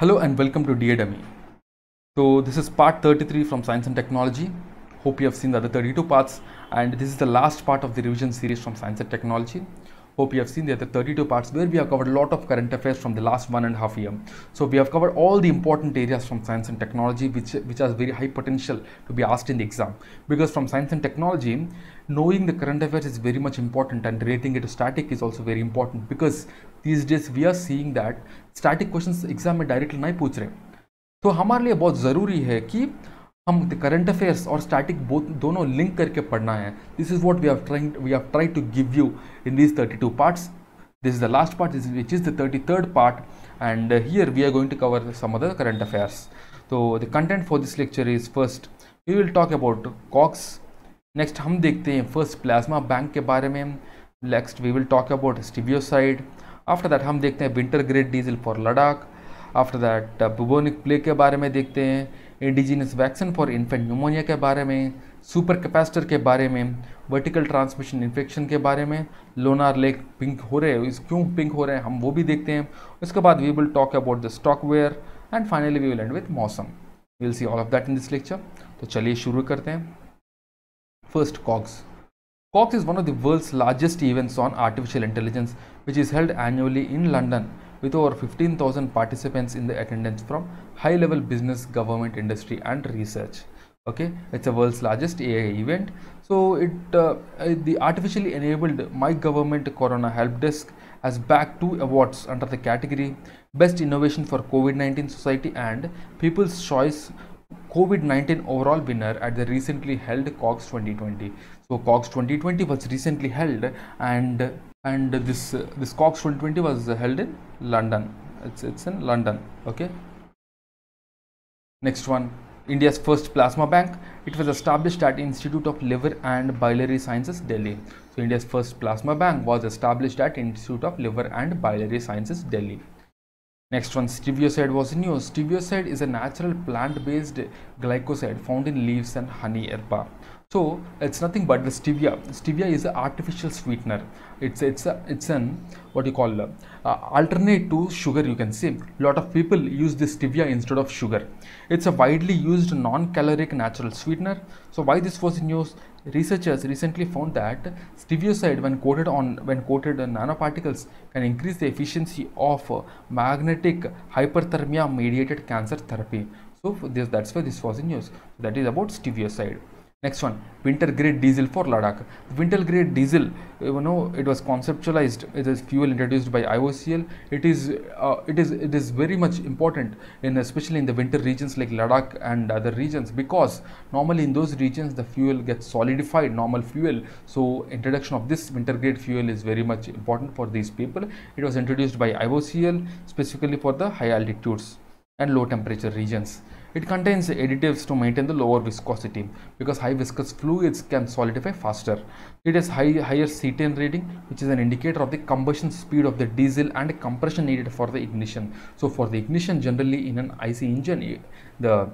Hello and welcome to Diademy. So this is part 33 from Science and Technology. Hope you have seen the other 32 parts and this is the last part of the revision series from Science and Technology. Hope you have seen the other 32 parts where we have covered a lot of current affairs from the last one and a half year. So we have covered all the important areas from science and technology which, which has very high potential to be asked in the exam. Because from science and technology, knowing the current affairs is very much important and relating it to static is also very important because these days we are seeing that static questions exam में directly नहीं पूछ रहे तो हमारे लिए बहुत ज़रूरी है कि हम करंट अफेयर्स और स्टैटिक दोनों लिंक करके पढ़ना है। This is what we are trying we are try to give you in this thirty two parts this is the last part this which is the thirty third part and here we are going to cover some other current affairs तो the content for this lecture is first we will talk about COX next हम देखते हैं first plasma bank के बारे में। Next we will talk about stevioside after that हम देखते हैं winter grade diesel for Ladakh after that bubonic plague के बारे में देखते हैं। Indigenous vaccine for infant pneumonia के बारे में सुपर कैपेसिटर के बारे में वर्टिकल ट्रांसमिशन इन्फेक्शन के बारे में लोनार लेक पिंक हो रहे हैं क्यों पिंक हो रहे हैं हम वो भी देखते हैं। उसके बाद we will talk about the stock ware and finally we will end with Mausam will see all of that in this lecture तो चलिए शुरू करते हैं। First COX COX is one of the world's largest events on artificial intelligence, which is held annually in London with over 15,000 participants in the attendance from high level business, government, industry, and research. Okay, it's the world's largest AI event. So, it uh, the artificially enabled My Government Corona Help Desk has bagged two awards under the category Best Innovation for COVID 19 Society and People's Choice COVID-19 overall winner at the recently held CogX 2020. So CogX 2020 was recently held, and and this uh, this CogX 2020 was held in London. It's it's in London. Okay. Next one, India's first plasma bank. It was established at Institute of Liver and Biliary Sciences, Delhi. So India's first plasma bank was established at Institute of Liver and Biliary Sciences, Delhi. Next one, stevioside was use. Stevioside is a natural plant-based glycoside found in leaves and honey herba. So it's nothing but the stevia. Stevia is an artificial sweetener. It's it's a, it's an what you call uh, alternate to sugar. You can say lot of people use this stevia instead of sugar. It's a widely used non-caloric natural sweetener. So why this was in use? Researchers recently found that stevioside, when coated on when coated on nanoparticles, can increase the efficiency of uh, magnetic hyperthermia mediated cancer therapy. So this that's why this was in use. That is about stevioside. Next one, winter grade diesel for Ladakh. Winter grade diesel, you know, it was conceptualized. It is fuel introduced by IOCL. It is, uh, it is, it is very much important in especially in the winter regions like Ladakh and other regions because normally in those regions the fuel gets solidified, normal fuel. So introduction of this winter grade fuel is very much important for these people. It was introduced by IOCL specifically for the high altitudes and low temperature regions. It contains additives to maintain the lower viscosity because high viscous fluids can solidify faster. It has high, higher cetane rating which is an indicator of the combustion speed of the diesel and compression needed for the ignition. So for the ignition generally in an IC engine eh, the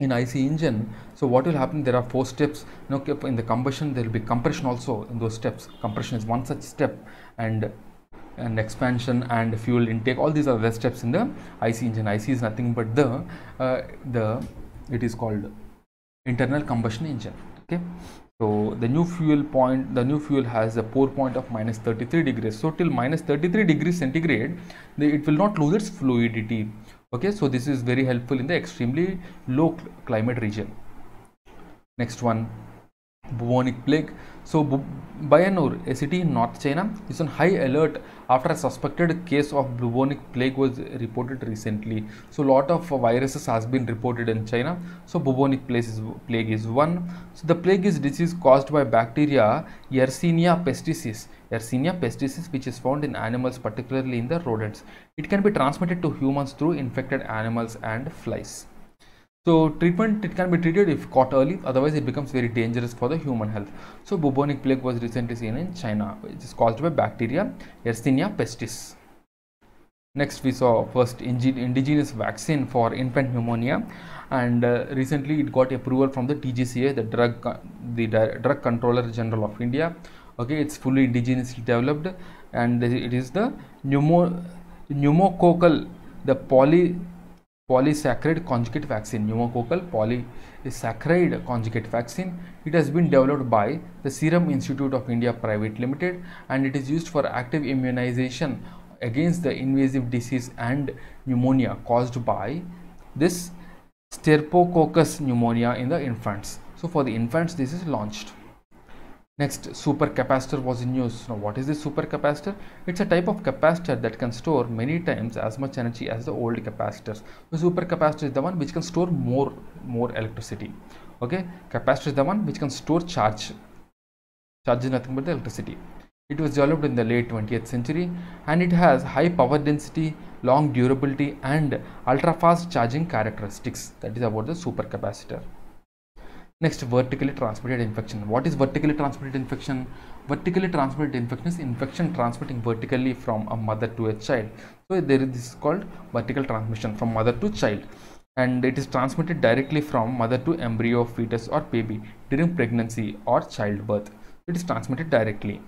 in IC engine so what will happen there are four steps you know, in the combustion there will be compression also in those steps compression is one such step and and expansion and fuel intake. All these are the steps in the IC engine. IC is nothing but the uh, the it is called internal combustion engine okay? So the new fuel point the new fuel has a pour point of minus 33 degrees. So till minus 33 degrees centigrade the, it will not lose its fluidity okay? So this is very helpful in the extremely low climate region. Next one bubonic plague so, Bayannur, a city in North China, is on high alert after a suspected case of bubonic plague was reported recently. So, lot of viruses has been reported in China. So, bubonic plague is, plague is one. So, the plague is disease caused by bacteria Yersinia pestis. Yersinia pestis, which is found in animals, particularly in the rodents. It can be transmitted to humans through infected animals and flies. So treatment it can be treated if caught early otherwise it becomes very dangerous for the human health. So bubonic plague was recently seen in China which is caused by bacteria Yersinia pestis. Next we saw first indigenous vaccine for infant pneumonia and uh, recently it got approval from the DGCA the drug the drug controller general of India okay it's fully indigenously developed and it is the pneumo pneumococcal the poly polysaccharide conjugate vaccine pneumococcal polysaccharide conjugate vaccine it has been developed by the serum institute of india private limited and it is used for active immunization against the invasive disease and pneumonia caused by this Streptococcus pneumonia in the infants. So for the infants, this is launched. Next, supercapacitor was in use. Now, what is this supercapacitor? It's a type of capacitor that can store many times as much energy as the old capacitors. The supercapacitor is the one which can store more more electricity. Okay, capacitor is the one which can store charge. Charge is nothing but the electricity. It was developed in the late 20th century and it has high power density, long durability and ultra fast charging characteristics. That is about the supercapacitor. Next, vertically transmitted infection. What is vertically transmitted infection? Vertically transmitted infection is infection transmitting vertically from a mother to a child. So there is this is called vertical transmission from mother to child and it is transmitted directly from mother to embryo, fetus or baby during pregnancy or childbirth. It is transmitted directly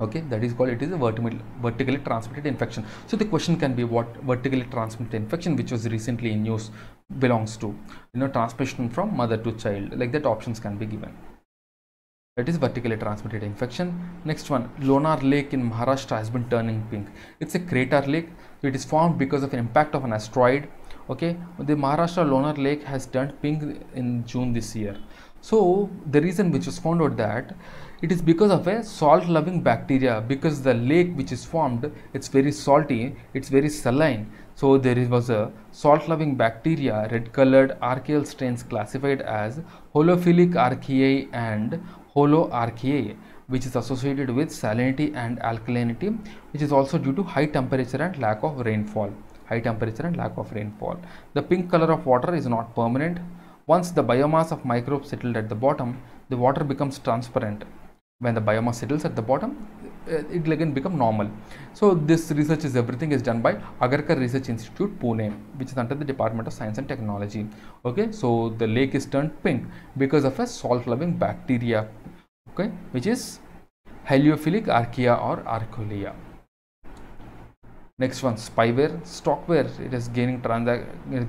okay that is called it is a vertical, vertically transmitted infection. So the question can be what vertically transmitted infection which was recently in news belongs to you know transmission from mother to child like that options can be given. That is vertically transmitted infection. Next one lonar lake in maharashtra has been turning pink. It's a crater lake. It is formed because of an impact of an asteroid. Okay the maharashtra lonar lake has turned pink in june this year so the reason which was found out that it is because of a salt loving bacteria because the lake which is formed it's very salty it's very saline. So there was a salt loving bacteria red colored archaeal strains classified as halophilic archaea and haloarchaea which is associated with salinity and alkalinity which is also due to high temperature and lack of rainfall. High temperature and lack of rainfall. The pink color of water is not permanent once the biomass of microbes settled at the bottom, the water becomes transparent. When the biomass settles at the bottom, uh, it will again become normal. So this research is everything is done by Agarkar Research Institute, Pune, which is under the Department of Science and Technology. Okay, so the lake is turned pink because of a salt-loving bacteria, okay, which is Halophilic archaea or Archaea. Next one, spyware, stockware. It is gaining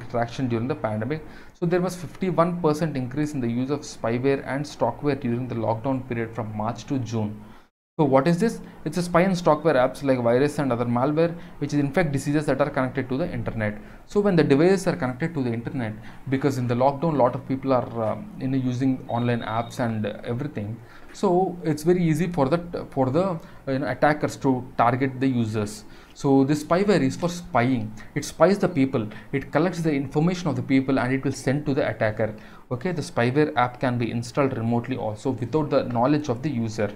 traction during the pandemic. So there was 51% increase in the use of spyware and stockware during the lockdown period from March to June. So what is this? It's a spy and stockware apps like virus and other malware which is infect diseases that are connected to the internet. So when the devices are connected to the internet, because in the lockdown lot of people are uh, you know, using online apps and everything, so it's very easy for the for the you know, attackers to target the users. So this spyware is for spying. It spies the people. It collects the information of the people and it will send to the attacker. Okay, the spyware app can be installed remotely also without the knowledge of the user.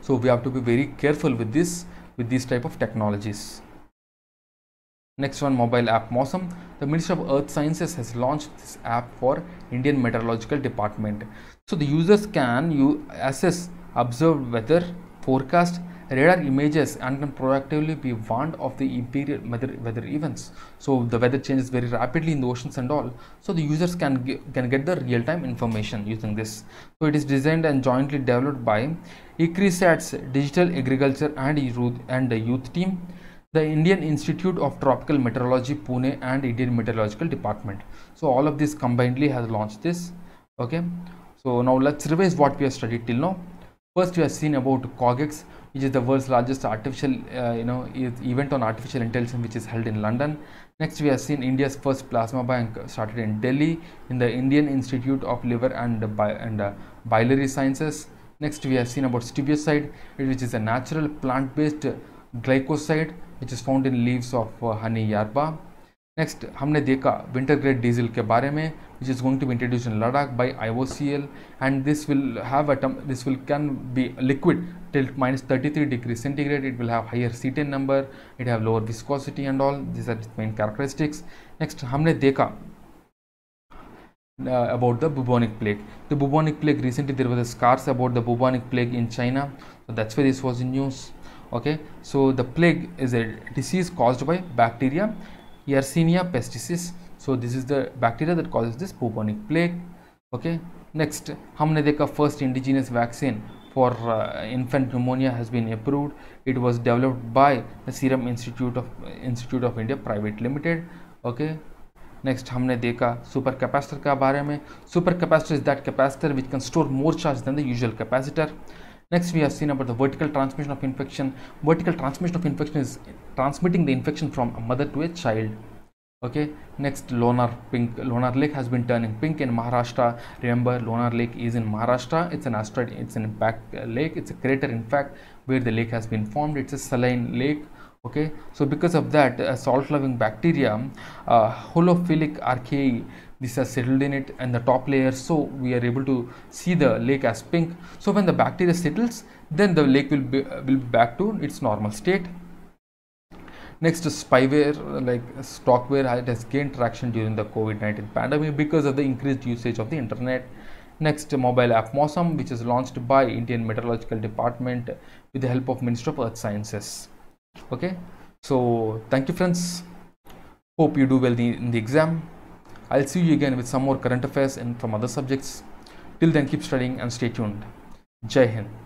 So we have to be very careful with this with these type of technologies. Next one mobile app Mausam. The Ministry of Earth Sciences has launched this app for Indian Meteorological Department. So the users can you assess, observe weather, forecast radar images and can proactively be warned of the imperial weather, weather events. So the weather changes very rapidly in the oceans and all. So the users can get, can get the real-time information using this. So it is designed and jointly developed by ICRISAT's digital agriculture and youth and the youth team the Indian Institute of Tropical Meteorology Pune and Indian Meteorological Department. So all of this combinedly has launched this. Okay. So now let's revise what we have studied till now first we have seen about CogX which is the world's largest artificial uh, you know event on artificial intelligence which is held in london. Next we have seen india's first plasma bank started in delhi in the indian institute of liver and Bi and uh, biliary sciences. Next we have seen about stevioside which is a natural plant based glycoside which is found in leaves of uh, honey yerba next हमने देखा winter grade diesel के बारे में which is going to be introduce in Ladakh by IOCL and this will have a this will can be liquid till minus 33 degrees centigrade it will have higher c10 number it have lower viscosity and all these are its main characteristics next हमने देखा uh, about the bubonic plague the bubonic plague recently there was a scars about the bubonic plague in china so that's why this was in news okay so the plague is a disease caused by bacteria Yersinia pestis. So this is the bacteria that causes this bubonic plague. Okay. Next, हमने देखा first indigenous vaccine for uh, infant pneumonia has been approved it was developed by the serum institute of institute of india private limited okay next हमने देखा super capacitor के बारे में super capacitor is that capacitor which can store more charge than the usual capacitor next we have seen about the vertical transmission of infection. Vertical transmission of infection is transmitting the infection from a mother to a child. Okay? Next lonar pink lonar lake has been turning pink in maharashtra. Remember lonar lake is in maharashtra. It's an asteroid it's an impact lake. It's a crater in fact where the lake has been formed. It's a saline lake. Okay? So because of that uh, salt loving bacteria uh, halophilic archaea this has settled in it and the top layer so we are able to see the lake as pink. So when the bacteria settles then the lake will be uh, will be back to its normal state. Next spyware like stockware it has gained traction during the covid-19 pandemic because of the increased usage of the internet. Next mobile app Mausam which is launched by Indian Meteorological Department with the help of Ministry of Earth Sciences. Okay? So thank you friends. Hope you do well in the exam i'll see you again with some more current affairs and from other subjects. Till then keep studying and stay tuned. Jai hind